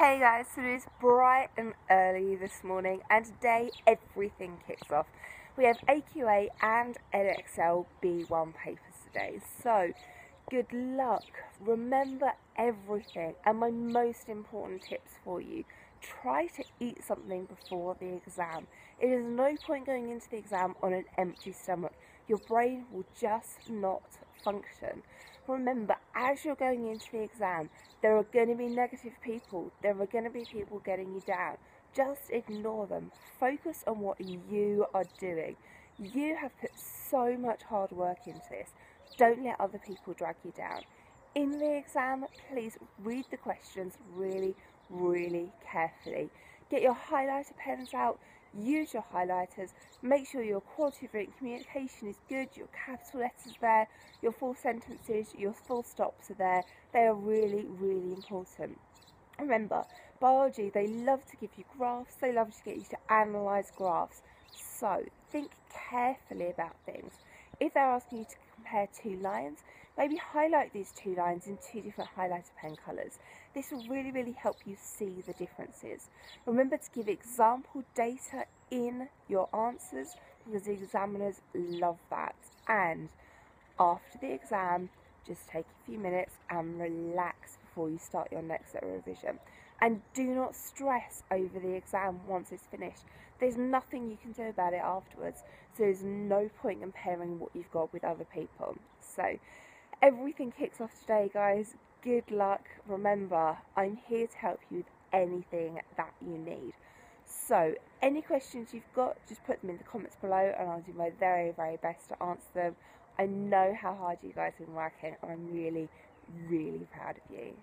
Hey guys, so it is bright and early this morning and today everything kicks off. We have AQA and Edexcel B1 papers today, so good luck. Remember everything and my most important tips for you. Try to eat something before the exam. It is no point going into the exam on an empty stomach. Your brain will just not function. Remember, as you're going into the exam, there are going to be negative people. There are going to be people getting you down. Just ignore them. Focus on what you are doing. You have put so much hard work into this. Don't let other people drag you down. In the exam, please read the questions really, really carefully. Get your highlighter pens out, use your highlighters, make sure your quality of written communication is good, your capital letters there, your full sentences, your full stops are there. They are really, really important. Remember, biology, they love to give you graphs, they love to get you to analyse graphs. So, think carefully about things. If they're asking you to compare two lines, maybe highlight these two lines in two different highlighter pen colours. This will really, really help you see the differences. Remember to give example data in your answers because the examiners love that. And after the exam, just take a few minutes and relax before you start your next set of revision. And do not stress over the exam once it's finished. There's nothing you can do about it afterwards, so there's no point comparing what you've got with other people. So, everything kicks off today, guys. Good luck. Remember, I'm here to help you with anything that you need. So, any questions you've got, just put them in the comments below, and I'll do my very, very best to answer them. I know how hard you guys have been working, and I'm really, really proud of you.